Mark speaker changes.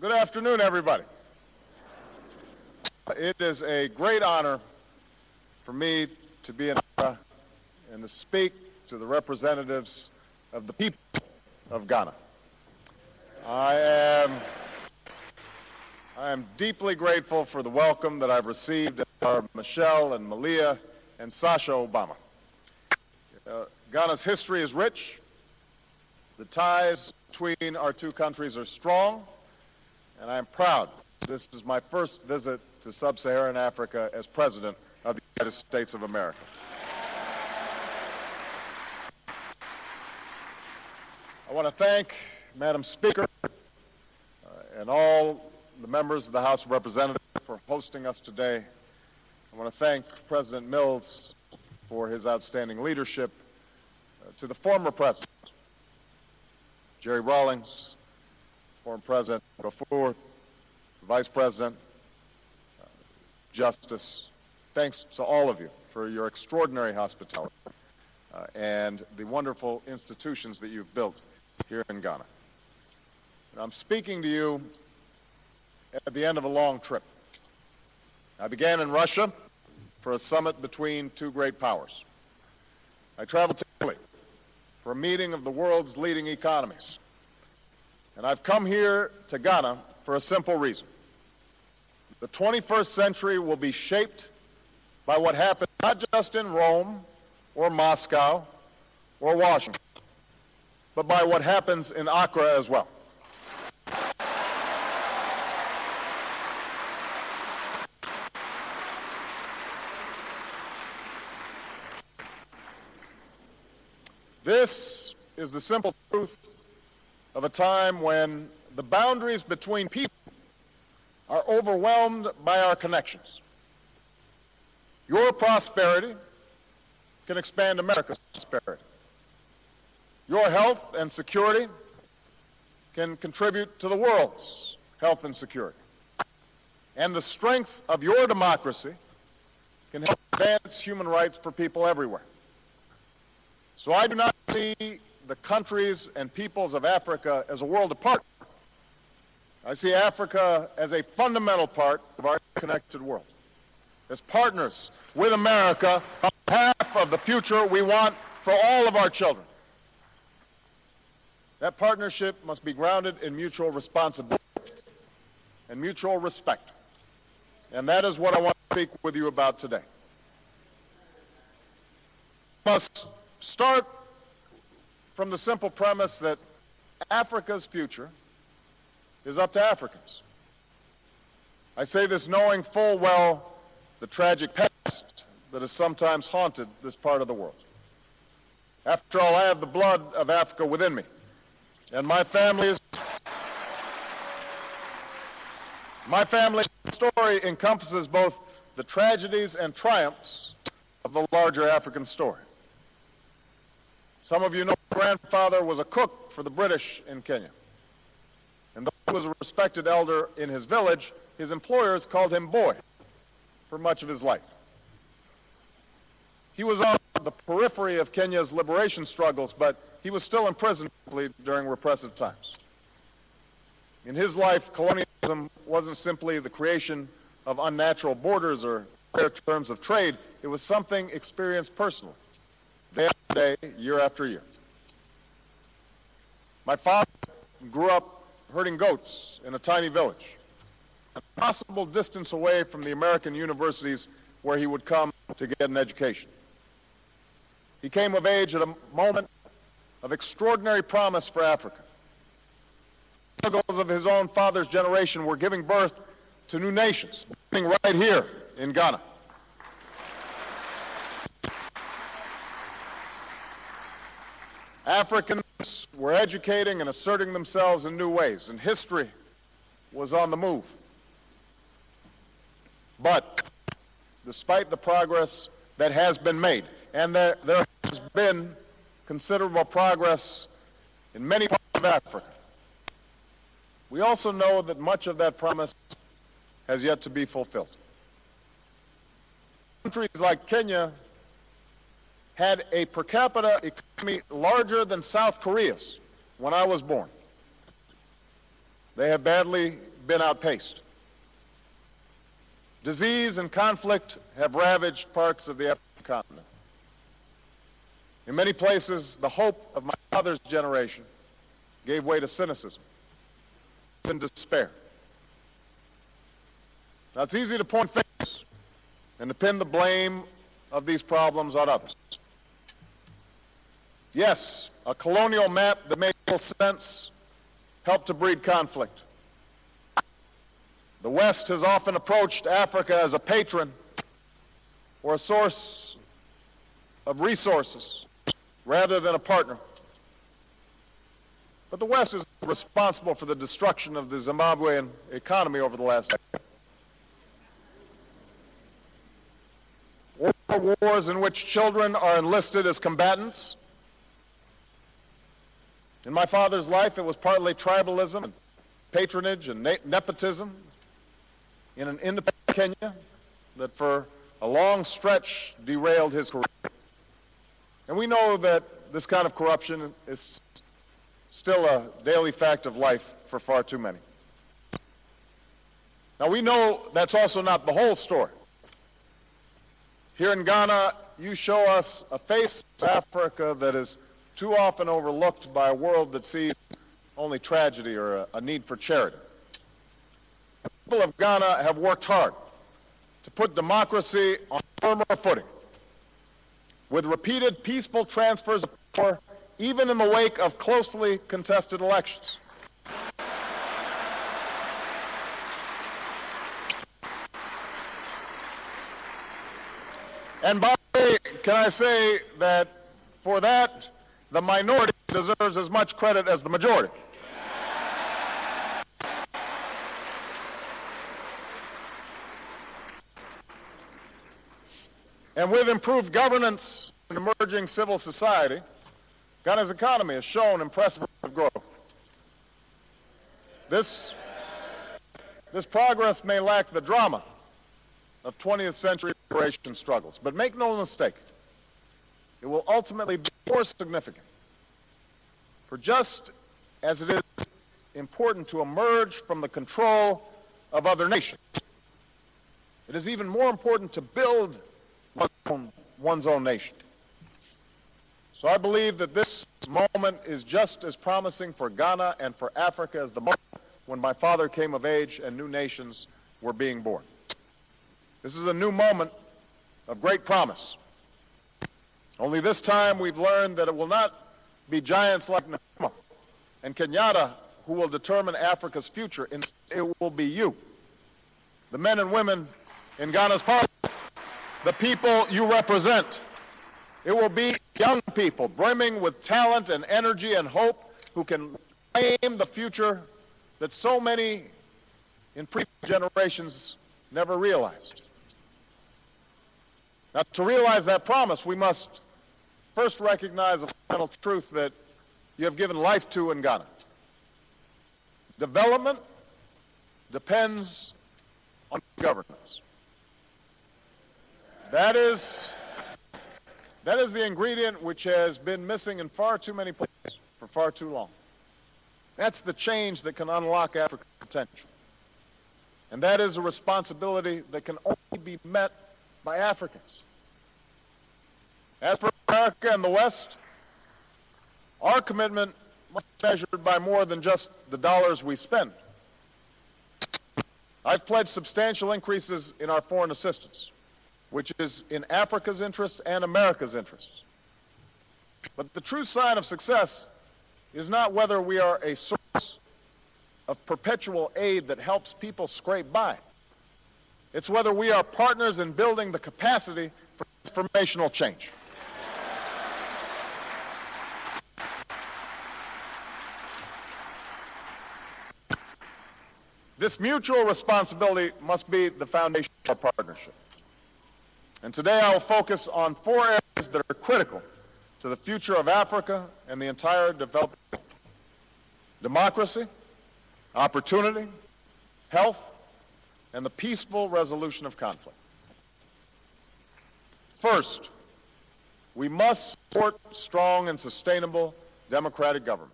Speaker 1: Good afternoon, everybody. It is a great honor for me to be in Accra and to speak to the representatives of the people of Ghana. I am, I am deeply grateful for the welcome that I've received from Michelle and Malia and Sasha Obama. Uh, Ghana's history is rich. The ties between our two countries are strong, and I am proud this is my first visit to sub-Saharan Africa as President of the United States of America. I want to thank Madam Speaker uh, and all the members of the House of Representatives for hosting us today. I want to thank President Mills for his outstanding leadership. Uh, to the former president, Jerry Rawlings, former President Kufuor, Vice President, uh, Justice, thanks to all of you for your extraordinary hospitality uh, and the wonderful institutions that you've built here in Ghana. And I'm speaking to you at the end of a long trip. I began in Russia for a summit between two great powers. I traveled to Italy for a meeting of the world's leading economies. And I've come here to Ghana for a simple reason. The 21st century will be shaped by what happens not just in Rome or Moscow or Washington, but by what happens in Accra as well. This is the simple truth of a time when the boundaries between people are overwhelmed by our connections. Your prosperity can expand America's prosperity. Your health and security can contribute to the world's health and security. And the strength of your democracy can help advance human rights for people everywhere. So I do not see the countries and peoples of Africa as a world apart. I see Africa as a fundamental part of our connected world, as partners with America on behalf of the future we want for all of our children. That partnership must be grounded in mutual responsibility and mutual respect. And that is what I want to speak with you about today. Must start from the simple premise that Africa's future is up to Africans. I say this knowing full well the tragic past that has sometimes haunted this part of the world. After all, I have the blood of Africa within me, and my family's my family's story encompasses both the tragedies and triumphs of the larger African story. Some of you know my grandfather was a cook for the British in Kenya. And though he was a respected elder in his village, his employers called him boy for much of his life. He was on the periphery of Kenya's liberation struggles, but he was still imprisoned during repressive times. In his life, colonialism wasn't simply the creation of unnatural borders or fair terms of trade. It was something experienced personally day after day, year after year. My father grew up herding goats in a tiny village, a possible distance away from the American universities where he would come to get an education. He came of age at a moment of extraordinary promise for Africa. The struggles of his own father's generation were giving birth to new nations, right here in Ghana. Africans were educating and asserting themselves in new ways, and history was on the move. But despite the progress that has been made, and there, there has been considerable progress in many parts of Africa, we also know that much of that promise has yet to be fulfilled. Countries like Kenya had a per capita economy larger than South Korea's when I was born. They have badly been outpaced. Disease and conflict have ravaged parts of the African continent. In many places, the hope of my father's generation gave way to cynicism and despair. Now, it's easy to point fingers and to pin the blame of these problems on others. Yes, a colonial map that made sense helped to breed conflict. The West has often approached Africa as a patron or a source of resources rather than a partner. But the West is responsible for the destruction of the Zimbabwean economy over the last decade. War wars in which children are enlisted as combatants. In my father's life, it was partly tribalism and patronage and ne nepotism in an independent Kenya that for a long stretch derailed his career. And we know that this kind of corruption is still a daily fact of life for far too many. Now we know that's also not the whole story. Here in Ghana, you show us a face of Africa that is too often overlooked by a world that sees only tragedy or a, a need for charity. The people of Ghana have worked hard to put democracy on firmer footing with repeated peaceful transfers of power, even in the wake of closely contested elections. And by the way, can I say that for that, the minority deserves as much credit as the majority. And with improved governance and emerging civil society, Ghana's economy has shown impressive growth. This, this progress may lack the drama of 20th century liberation struggles, but make no mistake, it will ultimately be more significant. For just as it is important to emerge from the control of other nations, it is even more important to build one's own, one's own nation. So I believe that this moment is just as promising for Ghana and for Africa as the moment when my father came of age and new nations were being born. This is a new moment of great promise. Only this time we've learned that it will not be giants like Nkrumah and Kenyatta who will determine Africa's future. It will be you, the men and women in Ghana's parliament, the people you represent. It will be young people brimming with talent and energy and hope who can claim the future that so many in previous generations never realized. Now, to realize that promise, we must first recognize a fundamental truth that you have given life to in Ghana. Development depends on governance. That is, that is the ingredient which has been missing in far too many places for far too long. That's the change that can unlock Africa's potential. And that is a responsibility that can only be met by Africans. As for America and the West, our commitment must be measured by more than just the dollars we spend. I've pledged substantial increases in our foreign assistance, which is in Africa's interests and America's interests. But the true sign of success is not whether we are a source of perpetual aid that helps people scrape by. It's whether we are partners in building the capacity for transformational change. This mutual responsibility must be the foundation of our partnership. And today I will focus on four areas that are critical to the future of Africa and the entire developing world. Democracy, opportunity, health, and the peaceful resolution of conflict. First, we must support strong and sustainable democratic government.